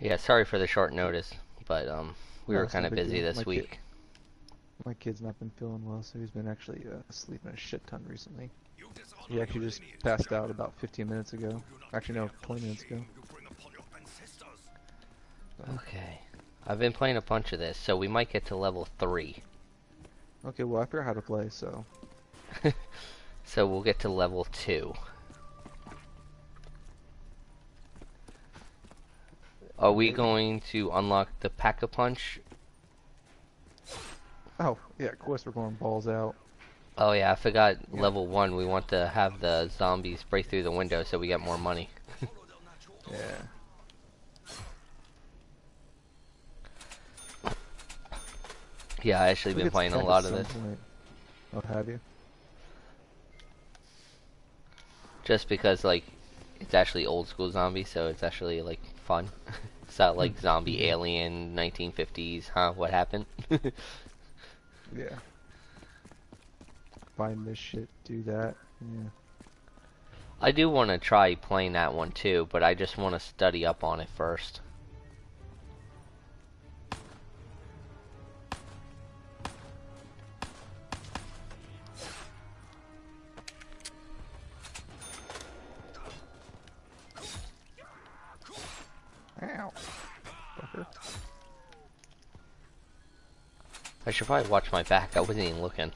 Yeah, sorry for the short notice, but um, we No, were kind of busy deal. this My kid- week. My kid's not been feeling well, so he's been actually uh, sleeping a shit ton recently. He actually just passed out about 15 minutes ago. Actually, no, 20 minutes ago. Okay. I've been playing a bunch of this, so we might get to level 3. Okay, well, I figure out how to play, so. So we'll get to level 2. Are we going to unlock the Pack-a-Punch? Oh, yeah, of course we're going balls out. Oh yeah, I forgot Yeah. level 1, we want to have the zombies break through the window so we get more money. Yeah. Yeah, I actually been playing a lot of this. point. Oh, have you? Just because, like, it's actually old school zombie, so it's actually, like, fun. not like hmm. zombie alien 1950s, huh? What happened? Yeah. Find this shit, do that. Yeah. I do want to try playing that one too, but I just want to study up on it first. I should probably watch my back. I wasn't even looking.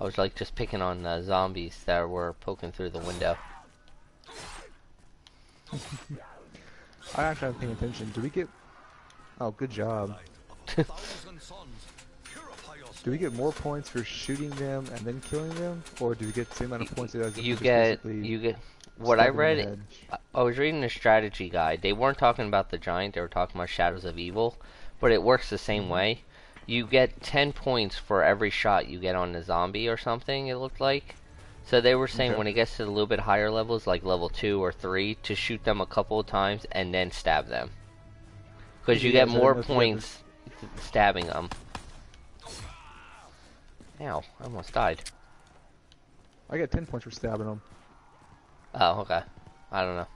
I was like just picking on uh, zombies that were poking through the window. I actually haven't paying attention. Do we get... Oh, good job. Do we get more points for shooting them and then killing them? Or do we get the same amount of points as You get you get what I stab them in the read. I- I was reading the strategy guide. They weren't talking about the giant. They were talking about Shadows of Evil, but it works the same Mm-hmm. way. You get ten points for every shot you get on the zombie or something. It looked like. So they were saying Okay. when it gets to the little bit higher levels, like level two or three, to shoot them a couple of times and then stab them, because you get more don't know if you ever- points stabbing them. Ow! I almost died. I got 10 points for stabbing them. Oh, okay. I don't know.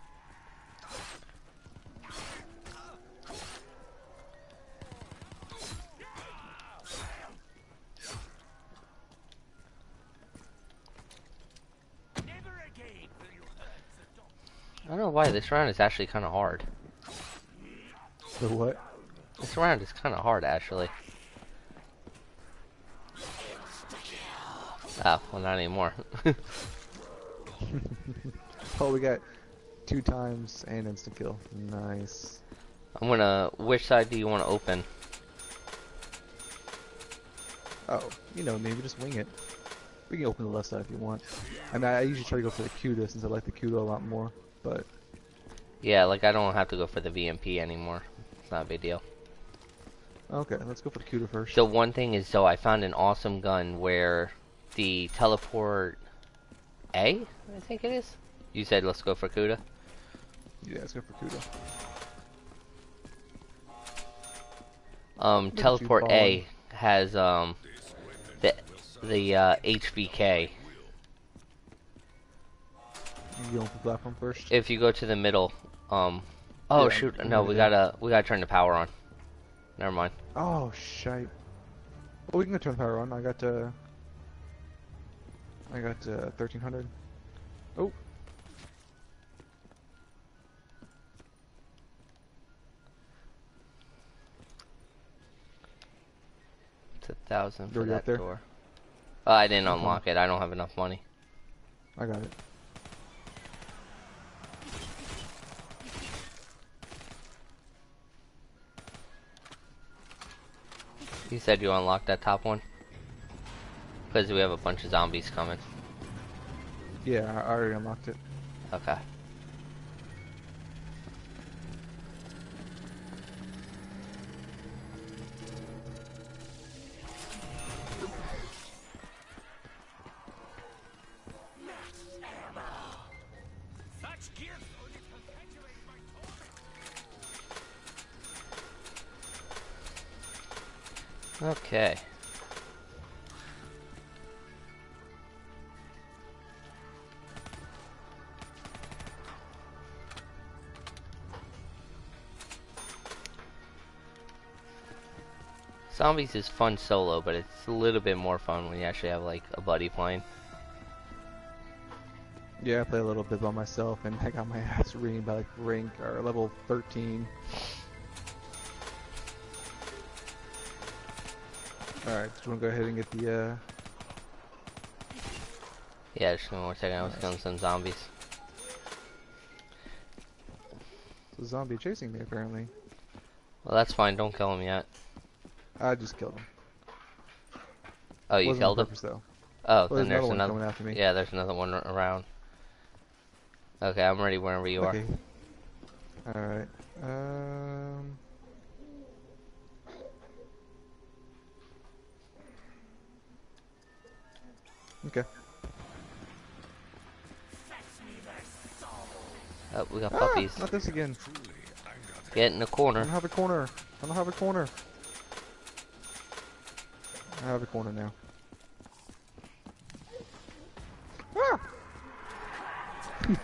I don't know why this round is actually kind of hard. The what? This round is kind of hard, actually. Oh, well, not anymore. Oh, we got two times and instant kill. Nice. I'm gonna. Which side do you want to open? Oh, you know, maybe just wing it. We can open the left side if you want. I mean, I usually try to go for the Kuda since I like the Kuda a lot more. But Yeah, like I don't have to go for the VMP anymore. It's not a big deal. okay, let's go for the Kuda first. So one thing is, though, I found an awesome gun where the teleport A, I think it is. You said let's go for Kuda. Yeah, let's go for Kuda. Um, teleport A has um the the uh, HVK. You going for platform first? If you go to the middle, um, oh Yeah, shoot, no, we gotta we gotta turn the power on. Never mind. Oh, shite. Oh, we can go turn the power on. I got, uh... I got, uh, 1300. Oh. Thousand for that there? door. Oh, I didn't unlock it. I don't have enough money. I got it. You said you unlocked that top one? Because we have a bunch of zombies coming. Yeah, I already unlocked it. Okay. Okay. Zombies is fun solo, but it's a little bit more fun when you actually have like a buddy playing. Yeah, I play a little bit by myself, and I got my ass reamed by like rank or level 13. Alright, just wanna go ahead and get the, uh... Yeah, just one more second, I was killing some zombies. A zombie chasing me, apparently. Well, that's fine, don't kill him yet. I just killed him. Oh, you Wasn't killed him? purpose, though. Oh, Well, then there's one another. coming after me. Yeah, there's another one around. Okay, I'm ready wherever you okay. Alright. Um... Oh, we got Ah, puppies. not this again. Get in the corner. I don't have a corner. I don't have a corner. I have a corner now. Ah!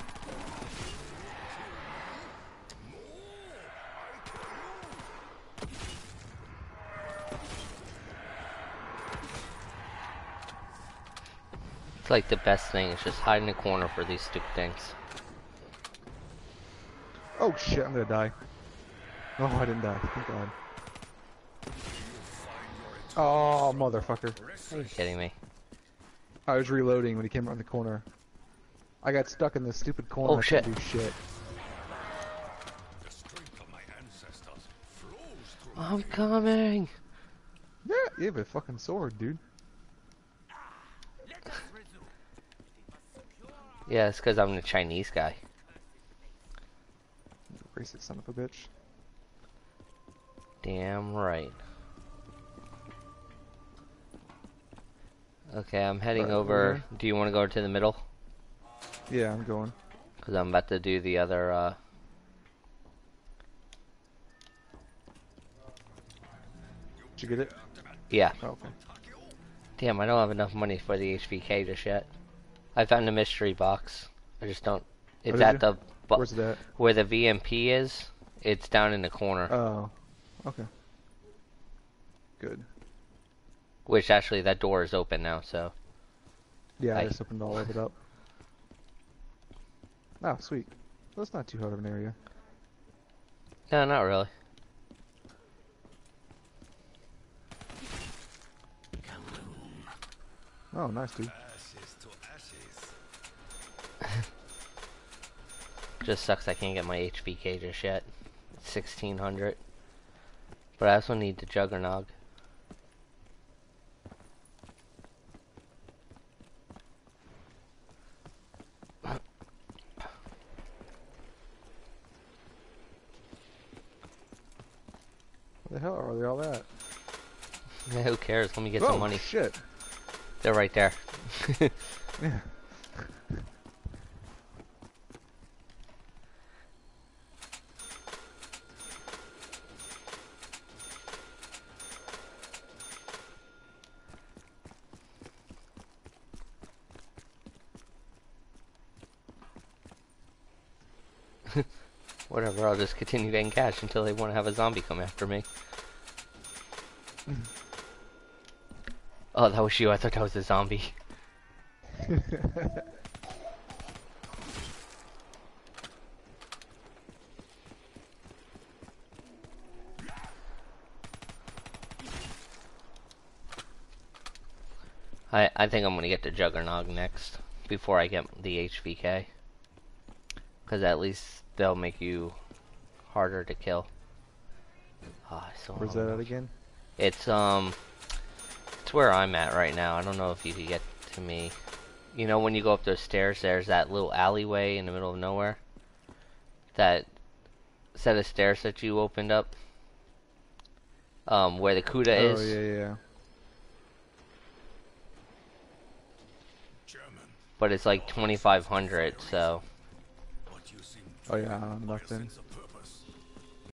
It's like the best thing. is just hide in the corner for these stupid things. Oh shit, I'm gonna die. Oh, I didn't die. Thank God. Oh, motherfucker. Are you kidding me? I was reloading when he came around the corner. I got stuck in this stupid corner. Oh, shit. Do shit. I'm coming. Yeah, you have a fucking sword, dude. Yeah, it's because I'm the Chinese guy. Racist son of a bitch. Damn right. Okay, I'm heading Right, over. over Do you want to go to the middle? Yeah, I'm going. Because I'm about to do the other, uh... Did you get it? Yeah. Oh, okay. Damn, I don't have enough money for the HVK just yet. I found a mystery box. I just don't... It's at you? the... Bu- Where's it at? where the VMP is. It's down in the corner. Oh, okay. Good. Which, actually, that door is open now, so... Yeah, I just opened all of it up. Oh, sweet. That's not too hard of an area. No, not really. Oh, nice, dude. Just sucks I can't get my HVK just yet. 1600. But I also need the Juggernog. Where the hell are they all at? Who cares? Let me get oh, some money. shit. They're right there. Yeah. Whatever, I'll just continue getting cash until they want to have a zombie come after me. oh, that was you. I thought that was a zombie. I I think I'm gonna get the Juggernog next before I get the HVK. Cause at least they'll make you harder to kill. Ah, I still Where's that know. at again? It's um, it's where I'm at right now. I don't know if you could get to me. You know, when you go up those stairs, there's that little alleyway in the middle of nowhere. That set of stairs that you opened up. Um, where the Kuda oh, is. Oh yeah, yeah. But it's like 2,500, so. Oh, yeah, I'm locked in.